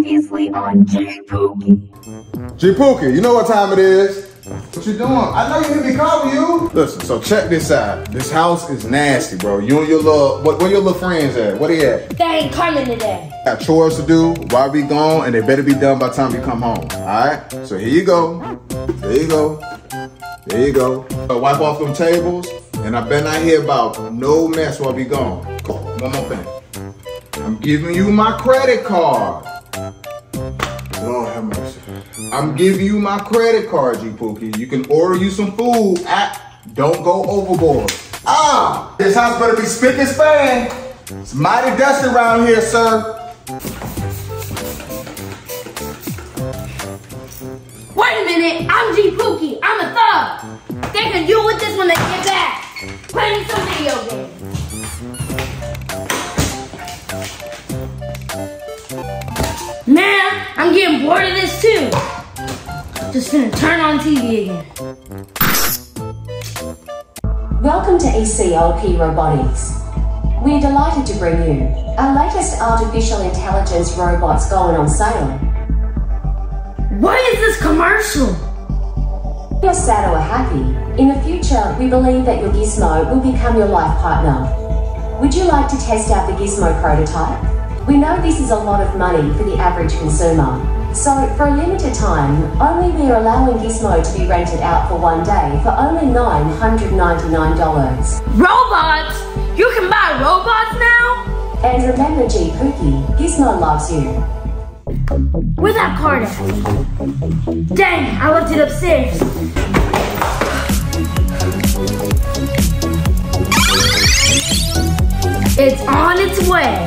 Previously on G Pookie. G Pookie, you know what time it is. What you doing? I know you hear me calling you. Listen, so check this out. This house is nasty, bro. You and your little, what, where your little friends at? Where they at? They ain't coming today. Got chores to do while we gone, and they better be done by the time you come home. All right? So here you go. There you go. There you go. So wipe off them tables, and I better not hear about no mess while we gone. Cool. One more thing. I'm giving you my credit card. Lord have mercy. I'm giving you my credit card, G Pookie. You can order you some food at Don't Go Overboard. Ah! This house better be spick and span. It's mighty dusty around here, sir. Wait a minute, I'm G Pookie. I'm a thug. They can deal with this when they get back. Playing some video games. I'm getting bored of this too. Just gonna turn on TV again. Welcome to ECLP Robotics. We're delighted to bring you our latest artificial intelligence robots going on sale. What is this commercial? You're sad or happy. In the future, we believe that your gizmo will become your life partner. Would you like to test out the gizmo prototype? We know this is a lot of money for the average consumer. So, for a limited time, only we are allowing Gizmo to be rented out for one day for only $999. Robots? You can buy robots now? And remember, G Pookie, Gizmo loves you. Where's that card at? Dang, I left it upstairs. It's on its way.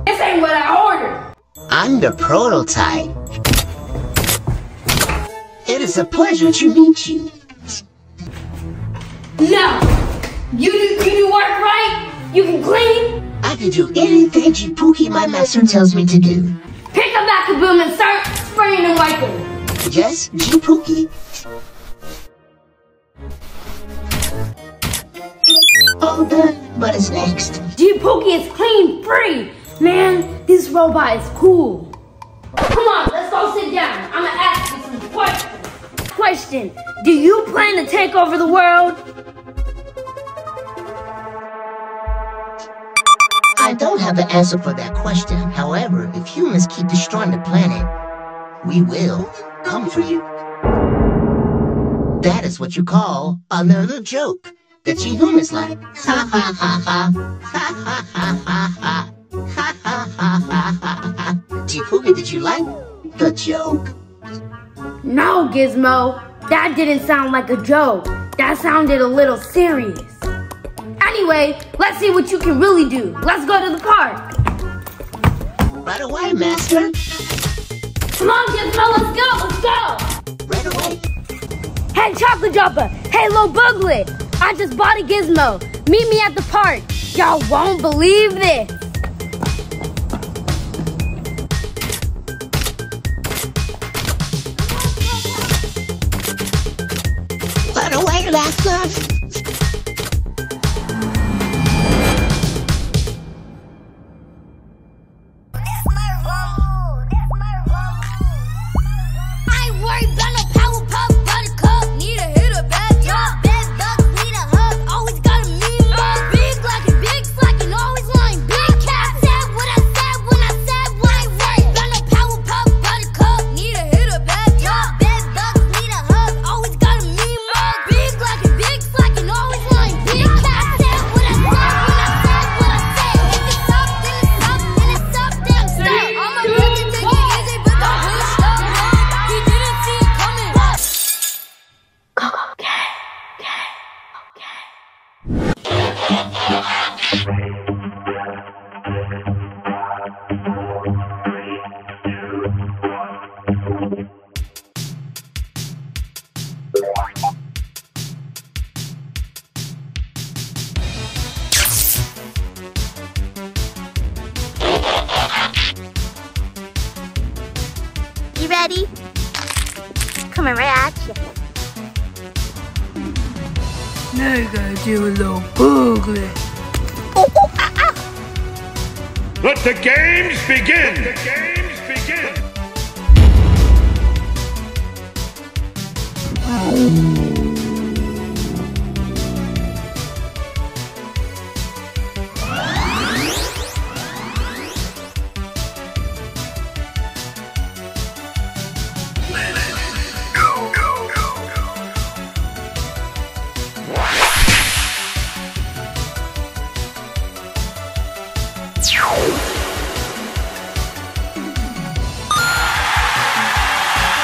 ain't what I ordered. I'm the prototype. It is a pleasure to meet you. No! You do, you do work right? You can clean? I can do anything G Pookie, my master, tells me to do. Pick up that kaboom and start spraying and wiping. Yes, G Pookie. All done. What is next? G-Pookie is clean free! Man, this robot is cool. Come on, let's go sit down. I'm gonna ask you some questions. Question, do you plan to take over the world? I don't have the answer for that question. However, if humans keep destroying the planet, we will come for you. That is what you call another joke that you humans like. Ha ha ha ha. Ha ha ha ha ha. Ha ha ha ha ha ha. Did you like the joke? No, Gizmo. That didn't sound like a joke. That sounded a little serious. Anyway, let's see what you can really do. Let's go to the park. Right away, master. Come on, Gizmo, let's go, let's go. Right away. Hey, Chocolate Dropper. Hey, Lil Booglet. I just bought a Gizmo. Meet me at the park. Y'all won't believe this. Right away, You ready? Coming right at you. Now you gotta do a little boogly. Oh, oh, ah, ah. Let the games begin! the games begin!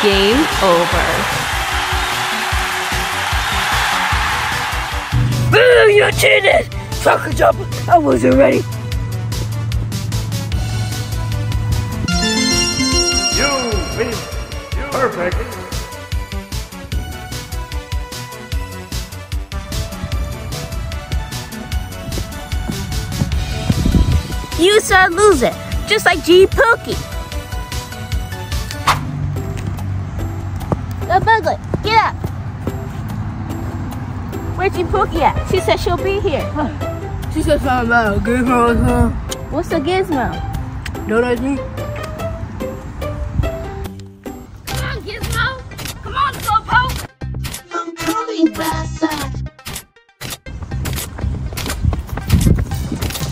Game over. Boo, you cheated! Chocolate jumper, I wasn't ready. You win! Perfect! You said lose it, just like G Pookie. The buglet, get up. Where's G Pookie at? She said she'll be here. She said something about a gizmo or something. What's the gizmo? Don't I think? Come on, Gizmo. Come on, Slowpoke. I'm coming, Rasa.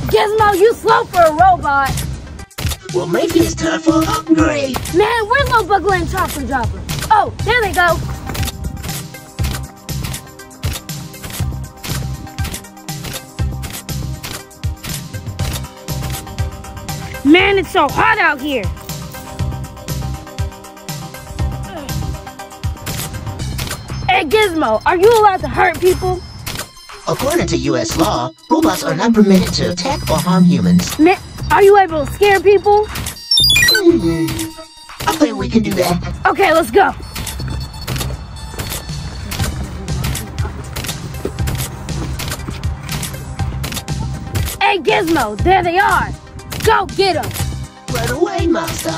Gizmo, you slow for a robot. Well, maybe it's time for an upgrade. Man, where's little Bugler and Chocolate Dropper? Oh, there they go. Man, it's so hot out here. Hey, Gizmo, are you allowed to hurt people? According to U.S. law, robots are not permitted to attack or harm humans. Man, are you able to scare people? Hmm. I think we can do that. Okay, let's go. Hey, Gizmo, there they are. Go get them. Right away, Master.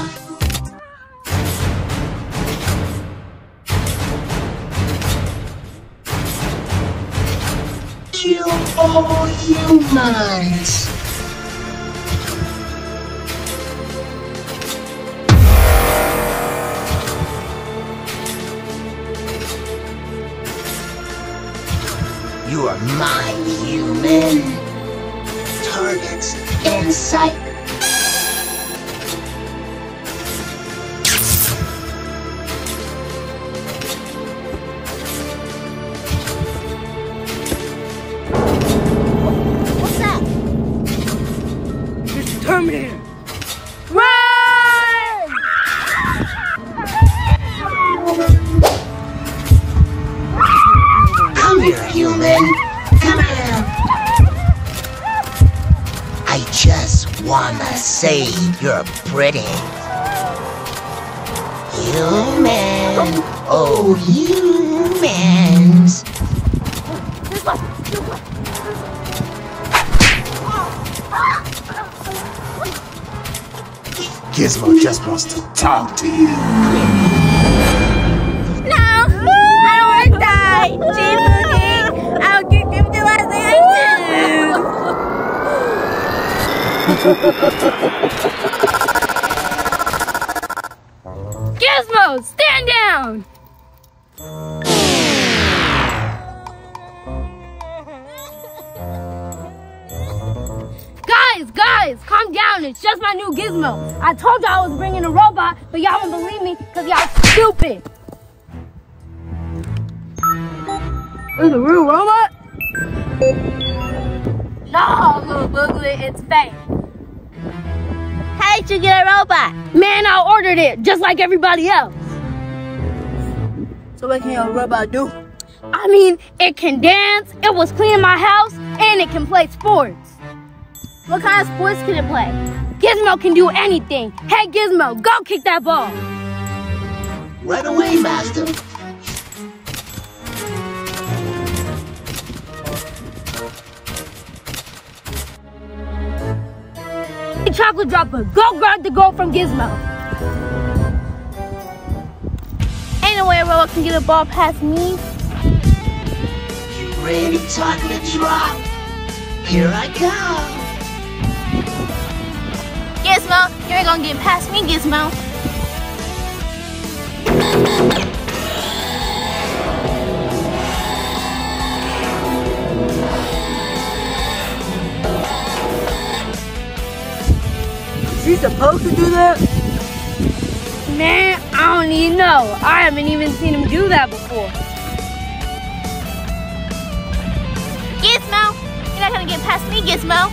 Kill all humans. You are mine, human. Targets in sight. What's that? It's the Terminator. Run! Come here, human. Wanna save your pretty. Human. Oh, humans. Gizmo just wants to talk to you. Gizmo, stand down! Guys, guys, calm down. It's just my new Gizmo. I told y'all I was bringing a robot, but y'all won't believe me because y'all stupid. Is a real robot? No, little booglet, it's fake. How did you get a robot? Man, I ordered it just like everybody else. So what can your robot do? I mean, it can dance, it was clean my house, and it can play sports. What kind of sports can it play? Gizmo can do anything. Hey, Gizmo, go kick that ball. Right away, Master. Chocolate Dropper, go grab the goal from Gizmo. Ain't no way a robot can get a ball past me. You ready, chocolate drop? Here I come. Gizmo, you ain't gonna get past me, Gizmo. She's supposed to do that? Man, I don't even know. I haven't even seen him do that before. Gizmo, you're not gonna get past me, Gizmo.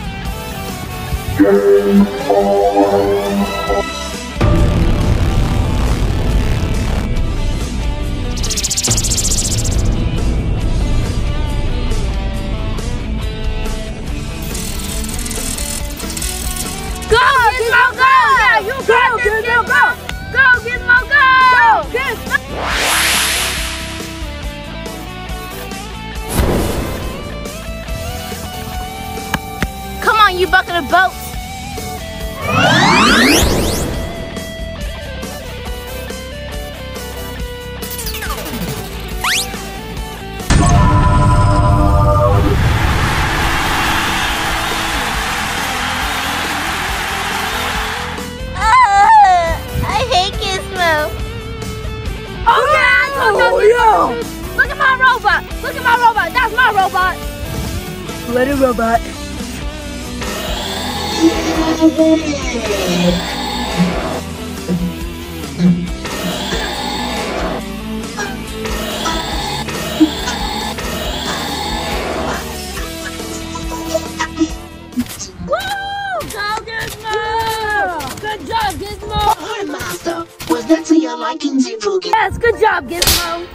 Yes, good job, Gizmo!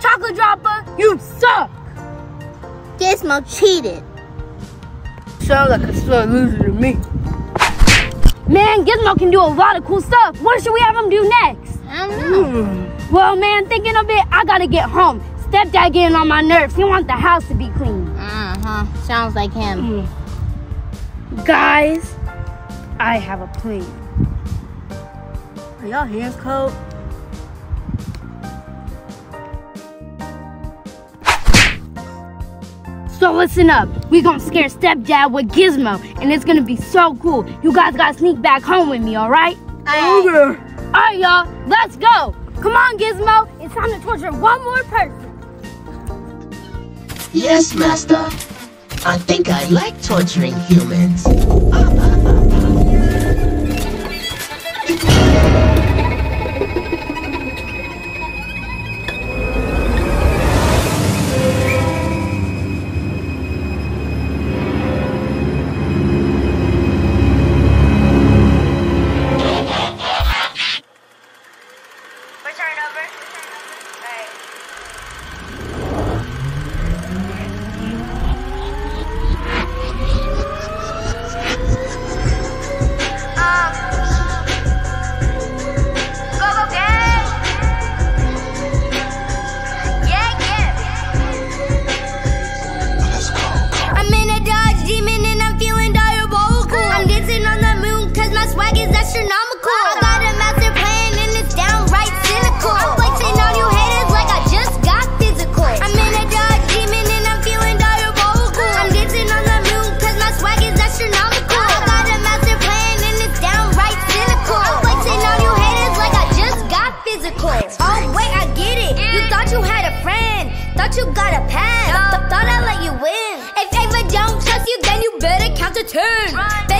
Chocolate Dropper, you suck! Gizmo cheated. Sounds like a slow loser to me. Man, Gizmo can do a lot of cool stuff. What should we have him do next? I don't know. Well, man, thinking of it, I gotta get home. Stepdad getting on my nerves. He wants the house to be clean. Uh-huh. Sounds like him. Guys, I have a plan. Are y'all hands cold? Listen up. We gonna scare Stepdad with Gizmo, and it's gonna be so cool. You guys gotta sneak back home with me, alright? Okay. Alright, y'all, let's go. Come on, Gizmo. It's time to torture one more person. Yes, Master. I think I like torturing humans. Thought you got a pass. Th- thought I let you win. If Ava don't trust you, then you better count to ten. Baby